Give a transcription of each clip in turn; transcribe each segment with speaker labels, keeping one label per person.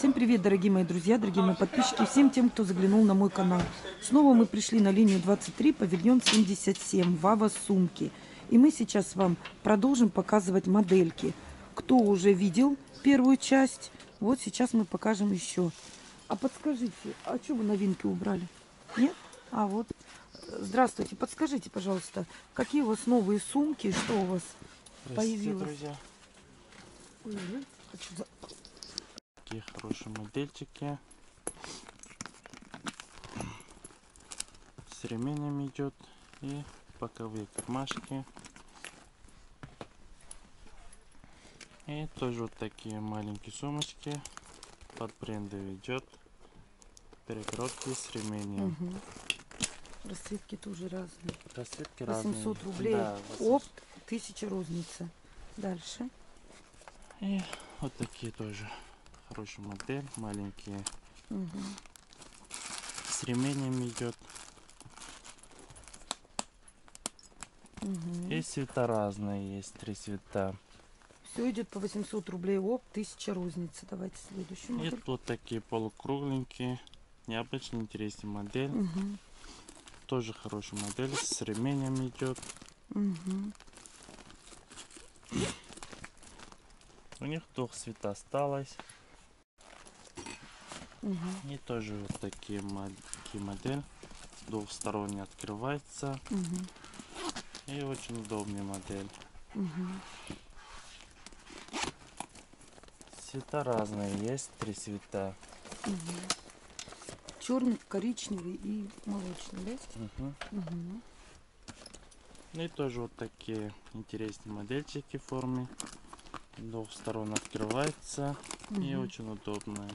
Speaker 1: Всем привет, дорогие мои друзья, дорогие мои подписчики, всем тем, кто заглянул на мой канал. Снова мы пришли на линию 23, павильон 77, Вава сумки. И мы сейчас вам продолжим показывать модельки. Кто уже видел первую часть, вот сейчас мы покажем еще. А подскажите, а что вы новинки убрали? Нет? А вот. Здравствуйте, подскажите, пожалуйста, какие у вас новые сумки, что у вас появилось?
Speaker 2: друзья.
Speaker 1: Ой, за-
Speaker 2: Такие хорошие модельчики. С ременями идет и боковые кармашки. И тоже вот такие маленькие сумочки. Под брендом идет. Перегородки с ременем.
Speaker 1: Мгм. Расцветки тоже разные.
Speaker 2: Расцветки разные.
Speaker 1: 800 рублей
Speaker 2: Да, 800.
Speaker 1: опт, 1000 розница. Дальше.
Speaker 2: И вот такие тоже хорошая модель. Маленькие.
Speaker 1: Мгм.
Speaker 2: С ременем идет.
Speaker 1: Мгм.
Speaker 2: И цвета разные есть. Три цвета.
Speaker 1: Все идет по 800 рублей опт, 1000 розница. Давайте следующую
Speaker 2: И
Speaker 1: модель.
Speaker 2: тут такие полукругленькие. Необычно интересная модель.
Speaker 1: Мгм.
Speaker 2: Тоже хорошая модель. С ременем идет.
Speaker 1: Мгм.
Speaker 2: У них двух цвета осталось.
Speaker 1: Мгм.
Speaker 2: И тоже вот такие маленькие модель. Двухсторонне открывается.
Speaker 1: Мгм.
Speaker 2: И очень удобная модель.
Speaker 1: Мгм.
Speaker 2: Цвета разные есть. Три цвета.
Speaker 1: Черный, коричневый и молочный, да?
Speaker 2: Мгм. Ну и тоже вот такие интересные модельчики в форме. Двух сторон открывается. И
Speaker 1: Мгм.
Speaker 2: очень удобная.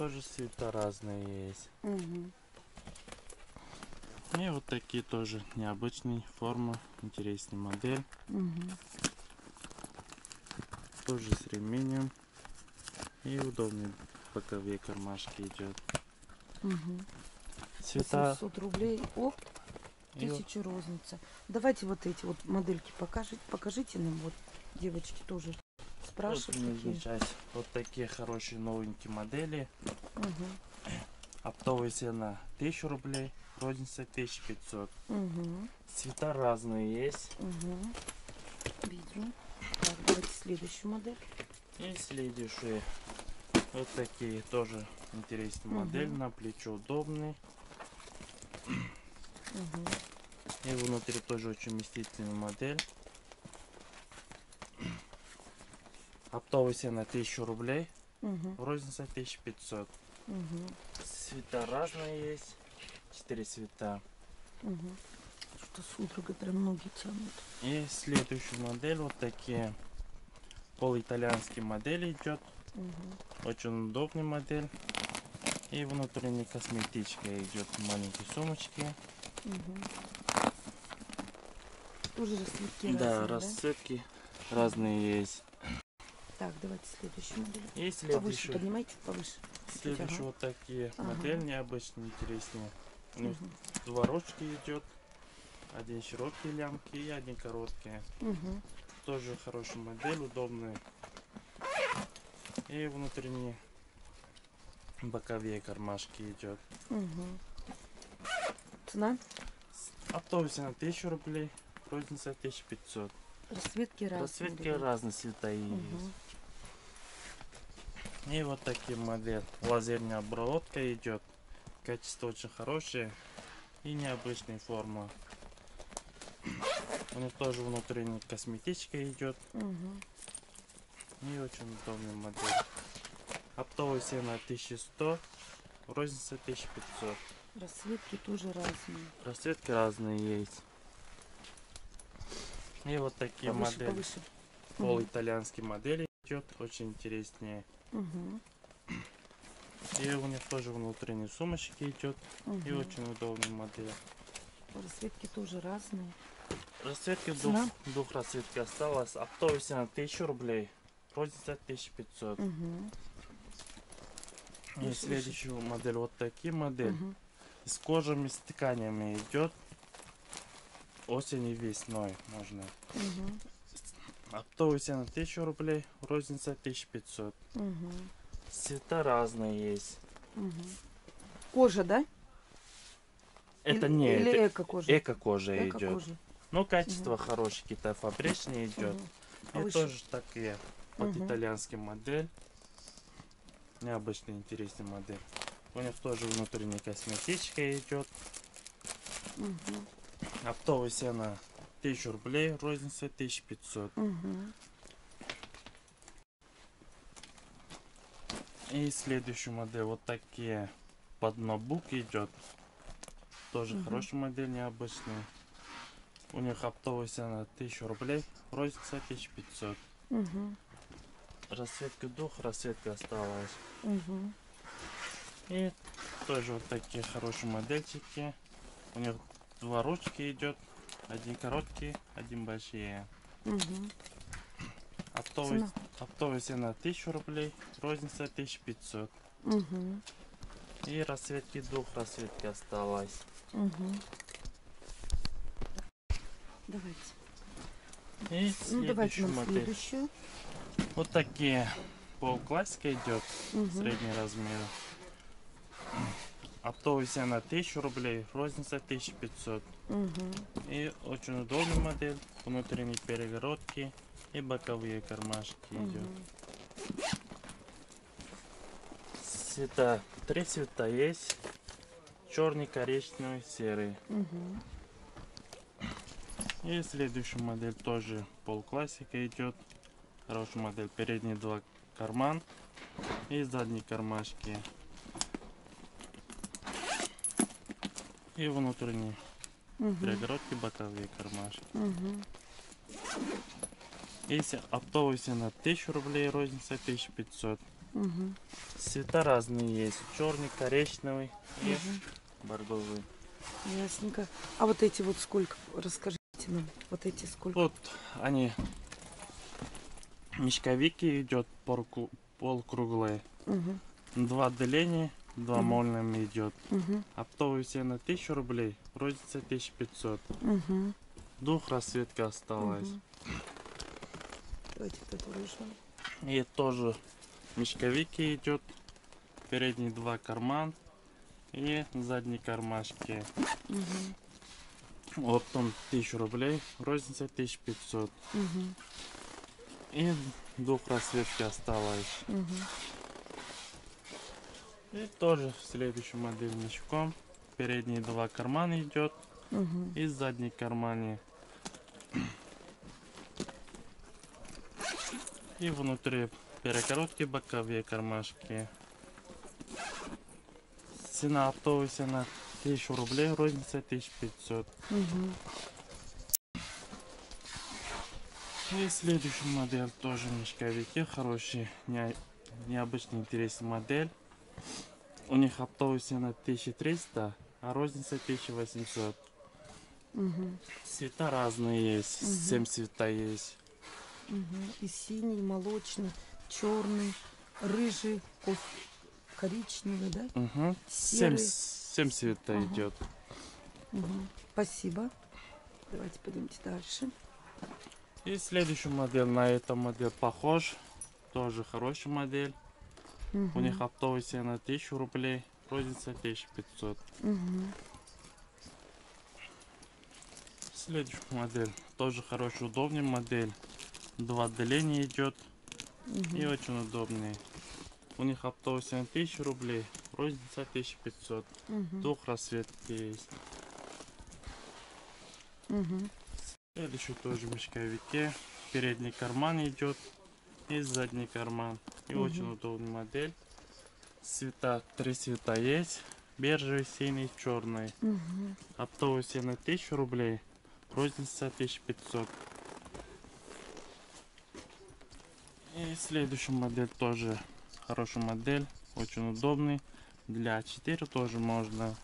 Speaker 2: Тоже цвета разные есть.
Speaker 1: Мгм.
Speaker 2: И вот такие тоже необычные формы. Интересная модель.
Speaker 1: Мгм.
Speaker 2: Тоже с ременем. И удобные боковые кармашки идет.
Speaker 1: Мгм.
Speaker 2: Цвета
Speaker 1: 800 рублей опт,
Speaker 2: и вот
Speaker 1: 1000 розница. Давайте вот эти вот модельки покажите, покажите нам. Вот девочки тоже спрашивают.
Speaker 2: нижняя
Speaker 1: какие.
Speaker 2: часть. Вот такие хорошие новенькие модели.
Speaker 1: Мгм.
Speaker 2: Оптовая цена 1000 рублей. Розница 1500.
Speaker 1: Мгм. Цвета
Speaker 2: разные есть.
Speaker 1: Угу. Вижу. Так, давайте следующую модель.
Speaker 2: И следующие. Вот такие тоже интересные
Speaker 1: Мгм.
Speaker 2: модель. На плечо удобный.
Speaker 1: Угу.
Speaker 2: И внутри тоже очень вместительная модель. Оптовая цена 1000 рублей.
Speaker 1: Угу.
Speaker 2: Розница 1500.
Speaker 1: Угу.
Speaker 2: Цвета разные есть. Четыре цвета.
Speaker 1: Угу. Что судорога прям ноги тянут.
Speaker 2: И следующую модель вот такие полуитальянские модели идет.
Speaker 1: Угу.
Speaker 2: Очень удобная модель. И внутренняя косметичка идет маленькие сумочки.
Speaker 1: Угу. Тоже расцветки
Speaker 2: да,
Speaker 1: разные,
Speaker 2: расцветки разные есть.
Speaker 1: Так, давайте следующую модель.
Speaker 2: И
Speaker 1: Повыше
Speaker 2: следующую,
Speaker 1: поднимайте, повыше.
Speaker 2: следующую
Speaker 1: Ага.
Speaker 2: вот такие
Speaker 1: Ага.
Speaker 2: модели необычные, интересные. У них
Speaker 1: Угу.
Speaker 2: два ручки идет. Один широкий лямки и один короткий.
Speaker 1: Угу.
Speaker 2: Тоже хорошая модель, удобная. И внутренние боковые кармашки идет.
Speaker 1: Угу. Цена?
Speaker 2: Автобус на 1000 рублей, розница 1500.
Speaker 1: Расцветки разные.
Speaker 2: Расцветки разные цвета есть. И вот такие модели. Лазерная обработка идет. Качество очень хорошее и необычная форма. У них тоже внутренняя косметичка идет.
Speaker 1: Мгм.
Speaker 2: И очень удобная модель. Оптовая цена 1100, розница 1500.
Speaker 1: Расцветки тоже разные.
Speaker 2: Расцветки разные есть. И вот такие
Speaker 1: Повыше,
Speaker 2: модели.
Speaker 1: повыше.
Speaker 2: Полуитальянские модели идет, очень интереснее.
Speaker 1: Угу.
Speaker 2: И у них тоже внутренние сумочки идет. И очень удобная модель.
Speaker 1: Расцветки тоже разные.
Speaker 2: Расцветки двух,
Speaker 1: Цена?
Speaker 2: двух расцветки осталось. Оптовая цена 1000 рублей, розница 1500.
Speaker 1: Угу.
Speaker 2: И следующую модель вот такие модели.
Speaker 1: Угу.
Speaker 2: С кожами, с тканями идет. Осень и весной можно.
Speaker 1: Угу.
Speaker 2: Оптовая цена 1000 рублей, розница 1500.
Speaker 1: Угу.
Speaker 2: Цвета разные есть.
Speaker 1: Угу. Кожа, да?
Speaker 2: Это
Speaker 1: Или-
Speaker 2: не,
Speaker 1: Или эко-кожа?
Speaker 2: эко-кожа идет.
Speaker 1: Эко-кожа.
Speaker 2: Ну, качество хорошее, Китай фабричный идет.
Speaker 1: Мгм. А
Speaker 2: И
Speaker 1: вы
Speaker 2: тоже такие, под
Speaker 1: Мгм.
Speaker 2: итальянский модель. Необычный, интересный модель. У них тоже внутренняя косметичка идет.
Speaker 1: Мгм.
Speaker 2: Оптовая цена 1000 рублей, розница 1500.
Speaker 1: Мгм.
Speaker 2: И следующую модель вот такие под ноутбук идет. Тоже
Speaker 1: Мгм.
Speaker 2: хорошая модель, необычная. У них оптовая цена 1000 рублей, розница 1500.
Speaker 1: Мгм.
Speaker 2: Расцветка дух, расцветка осталась.
Speaker 1: Мгм.
Speaker 2: И тоже вот такие хорошие модельчики. У них два ручки идет. Один короткий, один большие.
Speaker 1: Мгм.
Speaker 2: Оптовая,
Speaker 1: Цена?
Speaker 2: оптовая цена 1000 рублей, розница 1500.
Speaker 1: Мгм.
Speaker 2: И расцветки двух расцветки осталось.
Speaker 1: Мгм. Давайте.
Speaker 2: И
Speaker 1: Ну, давайте
Speaker 2: следующую
Speaker 1: нам
Speaker 2: модель.
Speaker 1: следующую.
Speaker 2: Вот такие полклассика идет,
Speaker 1: Мгм.
Speaker 2: средний размер. Оптовая цена 1000 рублей, розница 1500.
Speaker 1: Мгм.
Speaker 2: И очень удобная модель, внутренние перегородки и боковые кармашки идет.
Speaker 1: Мгм.
Speaker 2: Цвета, три цвета есть. Черный, коричневый, серый.
Speaker 1: Мгм.
Speaker 2: И следующая модель тоже полклассика идет. Хорошая модель. Передние два карман и задние кармашки. И внутренние
Speaker 1: Мгм.
Speaker 2: перегородки, боковые кармашки.
Speaker 1: Мгм.
Speaker 2: Если оптовая цена 1000 рублей, розница 1500.
Speaker 1: Мгм.
Speaker 2: Цвета разные есть. Черный, коричневый и
Speaker 1: Мгм.
Speaker 2: бордовый.
Speaker 1: Ясненько. А вот эти вот сколько? Расскажите нам. Вот эти сколько?
Speaker 2: Вот они мешковики идет полукруглые.
Speaker 1: Мгм.
Speaker 2: Два отделения, два мольными идет.
Speaker 1: Мгм.
Speaker 2: Оптовая цена 1000 рублей, розница 1500.
Speaker 1: Мгм.
Speaker 2: Двух расцветка осталась.
Speaker 1: Мгм. Давайте.
Speaker 2: И тоже мешковики идет. Передние два карман и задние кармашки.
Speaker 1: Мгм.
Speaker 2: Оптом 1000 рублей, розница 1500.
Speaker 1: Мгм.
Speaker 2: И двух расцветки осталось.
Speaker 1: Мгм.
Speaker 2: И тоже следующий модель мешком. Передние два кармана идет
Speaker 1: Мгм.
Speaker 2: и задние карманы. И внутри перегородки боковые кармашки. Цена оптовая цена 1000 рублей, розница 1500.
Speaker 1: Мгм.
Speaker 2: И следующая модель тоже мешковики, хороший, не- необычный, интересный модель. У них оптовая цена 1300, а розница 1800.
Speaker 1: Мгм.
Speaker 2: Цвета разные есть,
Speaker 1: Мгм.
Speaker 2: 7 цвета есть.
Speaker 1: Мгм. И синий, молочный, черный, рыжий, коричневый, да?
Speaker 2: Угу. 7,
Speaker 1: Серый.
Speaker 2: 7 цвета
Speaker 1: Ага.
Speaker 2: идет.
Speaker 1: Мгм. Спасибо. Давайте пойдемте дальше.
Speaker 2: И следующая модель на эту модель похож. Тоже хорошая модель. У
Speaker 1: Мгм.
Speaker 2: них оптовая цена 1000 рублей, розница 1500.
Speaker 1: Мгм.
Speaker 2: Следующая модель тоже хорошая, удобная модель. Два отделения идет
Speaker 1: Мгм.
Speaker 2: и очень удобный. У них оптовая цена 1000 рублей, розница 1500.
Speaker 1: Мгм.
Speaker 2: Двух расцветки есть.
Speaker 1: Мгм.
Speaker 2: Следующий тоже мешковике. Передний карман идет и задний карман. И
Speaker 1: Мгм.
Speaker 2: очень удобная модель. Цвета, три цвета есть. Бежевый, синий, черный.
Speaker 1: Мгм.
Speaker 2: Оптовая цена 1000 рублей. Розница 1500. И следующая модель тоже хорошая модель. Очень удобный. Для 4 тоже можно.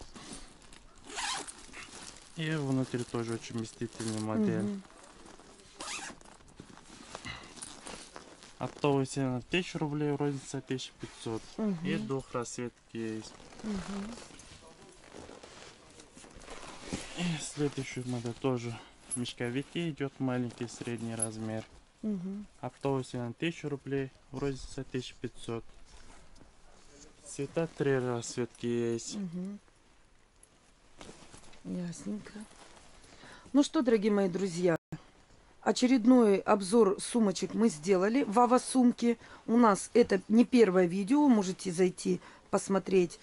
Speaker 2: И внутри тоже очень вместительная модель.
Speaker 1: Мгм.
Speaker 2: Оптовая цена 1000 рублей, розница 1500. И
Speaker 1: Мгм.
Speaker 2: двух расцветки есть.
Speaker 1: Мгм.
Speaker 2: И следующая модель тоже в мешковике идет маленький средний размер.
Speaker 1: Мгм.
Speaker 2: Оптовый на 1000 рублей, розница 1500. Цвета три расцветки есть.
Speaker 1: Мгм. Ясненько. Ну что, дорогие мои друзья, очередной обзор сумочек мы сделали. Вава сумки. У нас это не первое видео. Можете зайти посмотреть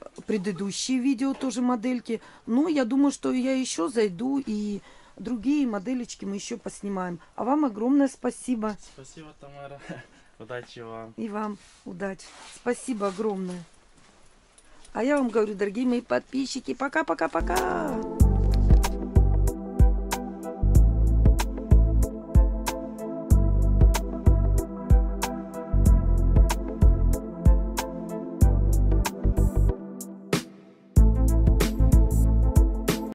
Speaker 1: э, предыдущие видео тоже модельки. Но я думаю, что я еще зайду и другие моделечки мы еще поснимаем. А вам огромное спасибо.
Speaker 2: Спасибо, Тамара. Удачи вам.
Speaker 1: И вам удачи. Спасибо огромное. А я вам говорю, дорогие мои подписчики, пока-пока-пока.